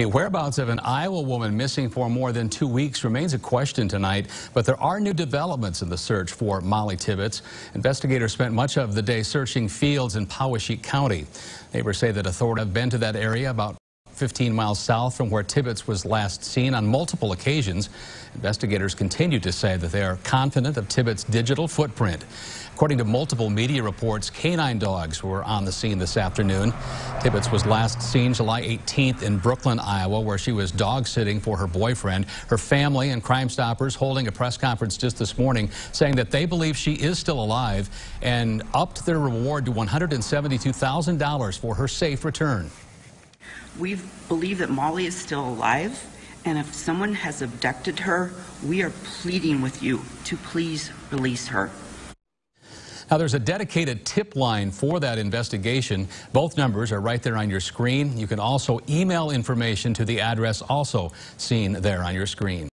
The whereabouts of an Iowa woman missing for more than two weeks remains a question tonight, but there are new developments in the search for Mollie Tibbetts. Investigators spent much of the day searching fields in Poweshiek County. Neighbors say that authorities have been to that area about 15 miles south from where Tibbetts was last seen on multiple occasions. Investigators continue to say that they are confident of Tibbetts' digital footprint. According to multiple media reports, canine dogs were on the scene this afternoon. Tibbetts was last seen July 18th in Brooklyn, Iowa, where she was dog sitting for her boyfriend. Her family and Crime Stoppers holding a press conference just this morning saying that they believe she is still alive and upped their reward to $172,000 for her safe return. We believe that Mollie is still alive, and if someone has abducted her, we are pleading with you to please release her. Now, there's a dedicated tip line for that investigation. Both numbers are right there on your screen. You can also email information to the address also seen there on your screen.